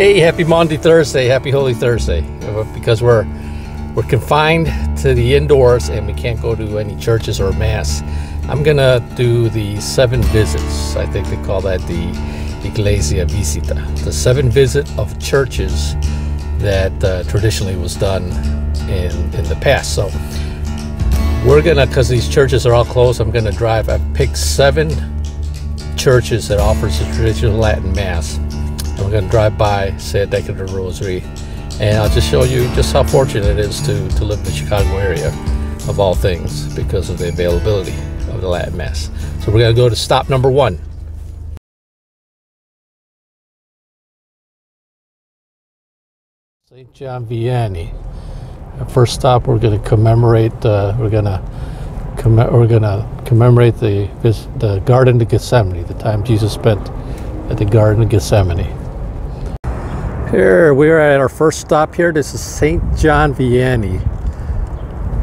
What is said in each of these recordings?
Hey, happy Maundy, Thursday, happy Holy Thursday. Because we're we're confined to the indoors and we can't go to any churches or mass. I'm gonna do the seven visits. I think they call that the Iglesia Visita, the seven visit of churches that uh, traditionally was done in in the past. So we're gonna, because these churches are all closed, I'm gonna drive. I've picked seven churches that offers the traditional Latin Mass we're going to drive by, decade of Rosary, and I'll just show you just how fortunate it is to, to live in the Chicago area, of all things, because of the availability of the Latin Mass. So we're going to go to stop number one. St. John Vianney. First stop, we're going to commemorate. Uh, we're going to we're going to commemorate the the Garden of Gethsemane, the time Jesus spent at the Garden of Gethsemane. Here we are at our first stop here. This is St. John Vianney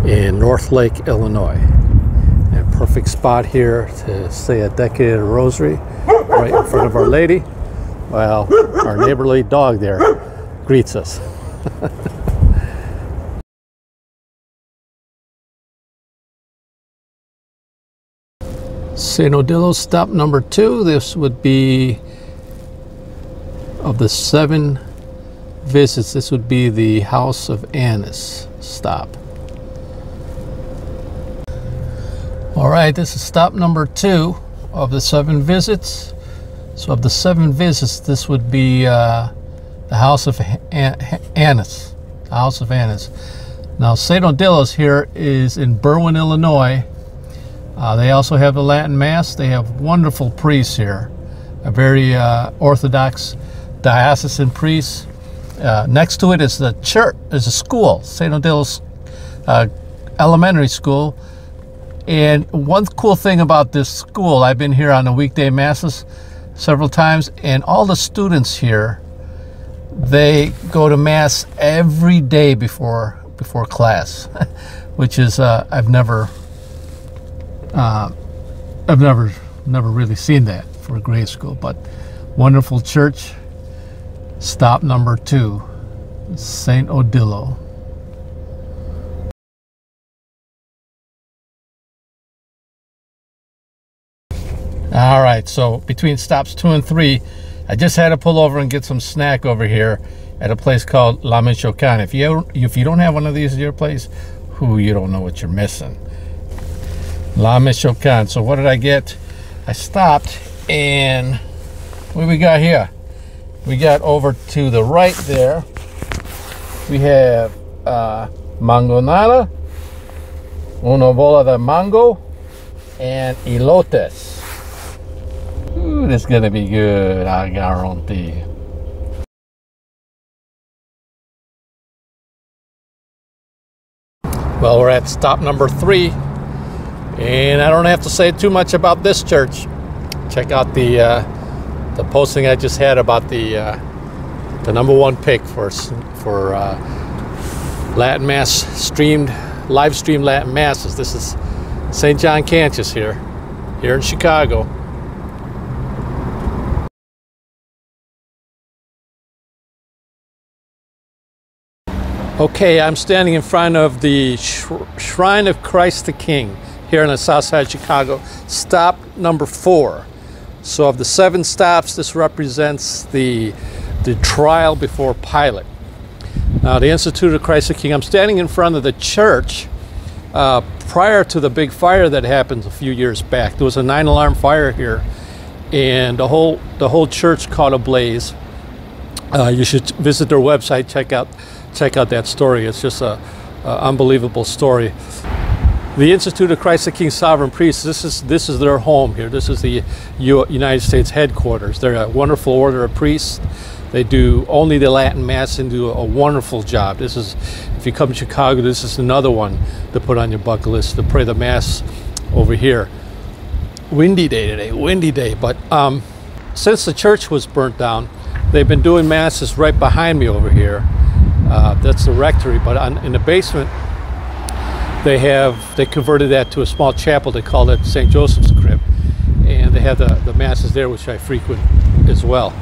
in Northlake, Illinois. A perfect spot here to say a decade of rosary right in front of Our Lady. Well, our neighborly dog there greets us. St. Odilo stop number two. This would be of the seven visits, this would be the House of Annas stop. All right, this is stop number two of the seven visits. So, of the seven visits, this would be uh, the House of Annas. The House of Annas. Now, St. Odilo's here is in Berwyn, Illinois. Uh, they also have the Latin Mass. They have wonderful priests here, a very uh, Orthodox diocesan priests. Uh, next to it is the church, is a school, St. Odilo's uh, Elementary School. And one cool thing about this school, I've been here on the weekday masses several times, and all the students here, they go to mass every day before before class, which is uh, I've never uh, I've never never really seen that for a grade school, but wonderful church. Stop number two, St. Odilo. All right, so between stops two and three, I just had to pull over and get some snack over here at a place called La Michoacan. If you if you don't have one of these at your place, who you don't know what you're missing. La Michoacan. So what did I get? I stopped and what we got here? We got over to the right there, we have uh, mangonada, una bola de mango, and elotes. Ooh, this is gonna be good, I guarantee. Well, we're at stop number three, and I don't have to say too much about this church. Check out the uh, the posting I just had about the uh, the number one pick for for uh, Latin Mass streamed live stream Latin Masses. This is St. John Cantius here, here in Chicago. Okay, I'm standing in front of the Shrine of Christ the King here in the south side of Chicago. Stop number four. So of the seven stops, this represents the, the trial before Pilate. Now, the Institute of Christ the King, I'm standing in front of the church uh, prior to the big fire that happened a few years back. There was a nine alarm fire here, and the whole, the whole church caught ablaze. Uh, you should visit their website, check out, check out that story. It's just a, a unbelievable story the Institute of Christ the King Sovereign Priests, this is, this is their home here. This is the U United States headquarters. They're a wonderful order of priests. They do only the Latin Mass and do a wonderful job. This is, if you come to Chicago, this is another one to put on your bucket list to pray the Mass over here. Windy day today, windy day. But um, since the church was burnt down, they've been doing Masses right behind me over here. Uh, that's the rectory, but on, in the basement, they have they converted that to a small chapel. They call it St. Joseph's Crypt, and they have the, the masses there, which I frequent as well.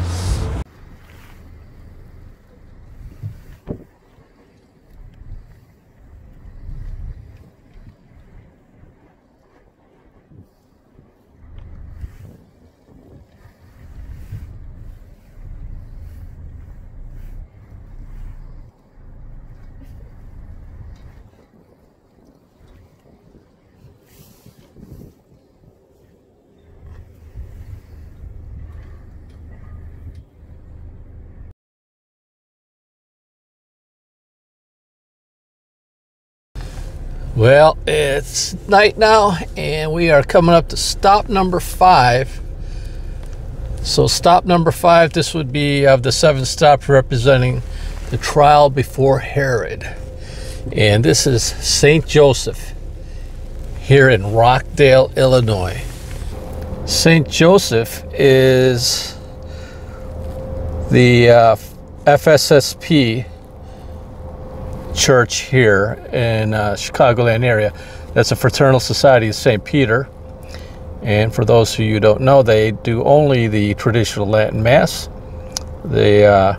Well, it's night now, and we are coming up to stop number five. So, stop number five, this would be of the seven stops representing the trial before Herod. And this is St. Joseph here in Rockdale, Illinois. St. Joseph is the uh, FSSP church here in uh, Chicagoland area. That's a fraternal society of St. Peter. And for those of you who don't know, they do only the traditional Latin Mass. They uh,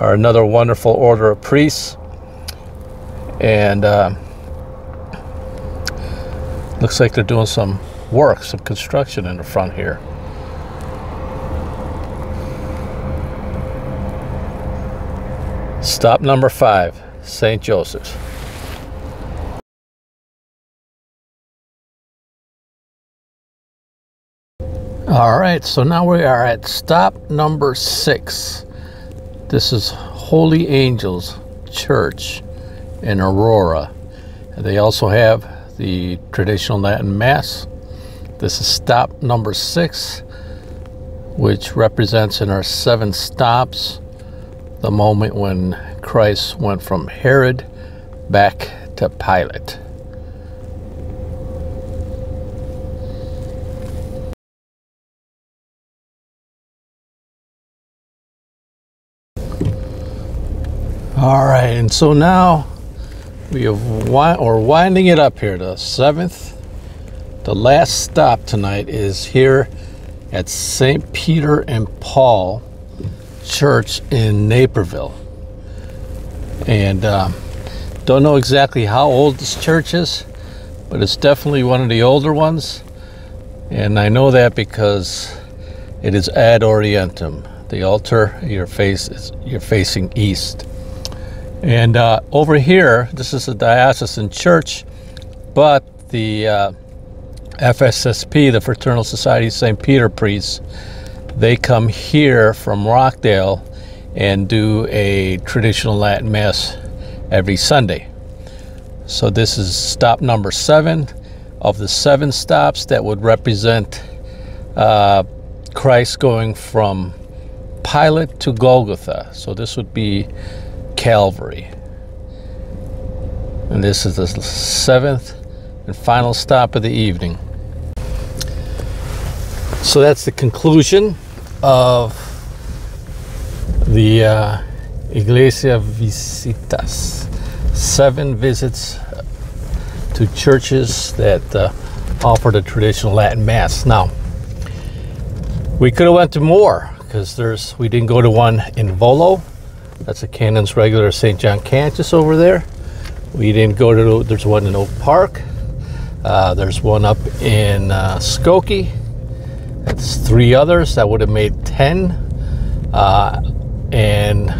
are another wonderful order of priests. And uh, looks like they're doing some work, some construction in the front here. Stop number five. St. Joseph's. All right, so now we are at stop number six. This is Holy Angels Church in Aurora. They also have the traditional Latin Mass. This is stop number six, which represents in our seven stops the moment when Christ went from Herod back to Pilate. All right, and so now we have wi- or winding it up here. The seventh, the last stop tonight is here at St. Peter and Paul Church in Naperville and uh, don't know exactly how old this church is, but it's definitely one of the older ones. And I know that because it is ad orientem. The altar your face is you're facing east. And uh, over here, this is a diocesan church, but the uh, FSSP, the Fraternal Society of St. Peter priests, they come here from Rockdale and do a traditional Latin Mass every Sunday. So this is stop number seven of the seven stops that would represent uh, Christ going from Pilate to Golgotha. So this would be Calvary. And this is the seventh and final stop of the evening. So that's the conclusion of the uh, Iglesia Visitas, seven visits to churches that uh, offer the traditional Latin Mass. Now, we could have went to more because there's we didn't go to one in Volo. That's a Canon's regular St. John Cantius over there. We didn't go to there's one in Oak Park. Uh, there's one up in uh, Skokie. That's three others. That would have made ten. Uh, and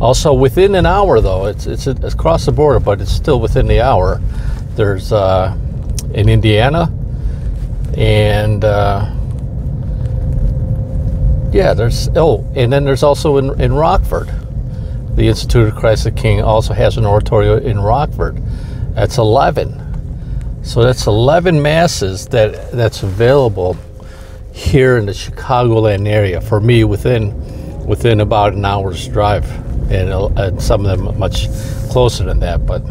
also within an hour though it's it's, across the border but it's still within the hour. There's uh, in indiana and uh, yeah there's oh and then there's also in, in rockford. The institute of christ the king also has an oratorio in rockford. That's 11 so that's 11 masses that that's available here in the chicagoland area for me within within about an hour's drive, and, and some of them much closer than that. But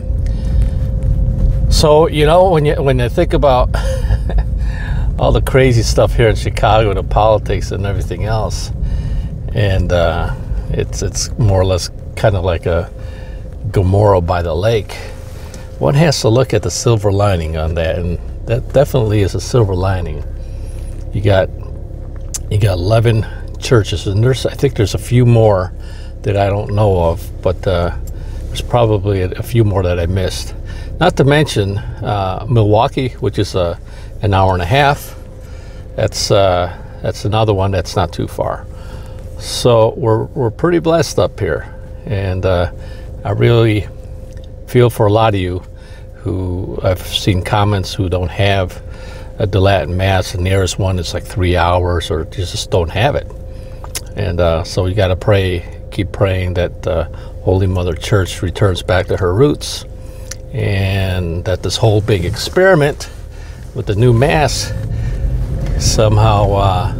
so you know when you when you think about all the crazy stuff here in Chicago, the politics and everything else, and uh, it's it's more or less kind of like a Gomorrah by the lake. One has to look at the silver lining on that, and that definitely is a silver lining. You got you got 11 churches, and there's I think there's a few more that I don't know of, but uh, there's probably a, a, few more that I missed. Not to mention uh, Milwaukee, which is a, an hour and a half. That's uh, that's another one that's not too far. So we're we're pretty blessed up here, and uh, I really feel for a lot of you who I've seen comments who don't have a Latin Mass. The nearest one is like three hours, or just don't have it. And uh, so you got to pray, keep praying that uh, Holy Mother Church returns back to her roots and that this whole big experiment with the new mass somehow uh,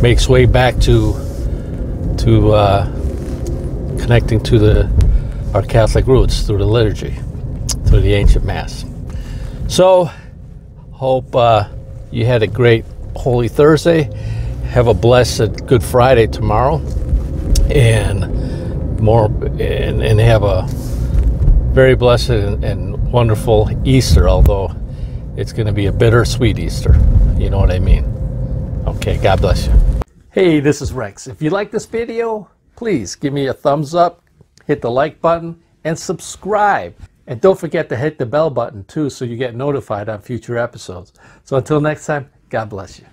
makes way back to to uh, connecting to the our Catholic roots through the liturgy, through the ancient mass. So, hope uh, you had a great Holy Thursday. Have a blessed Good Friday tomorrow, and more, and, and have a very blessed and, and wonderful Easter. Although it's going to be a bittersweet Easter. You know what I mean? Okay, God bless you. Hey, this is Rex. If you like this video, please give me a thumbs up, hit the like button, and subscribe. And don't forget to hit the bell button too so you get notified on future episodes. So until next time, God bless you.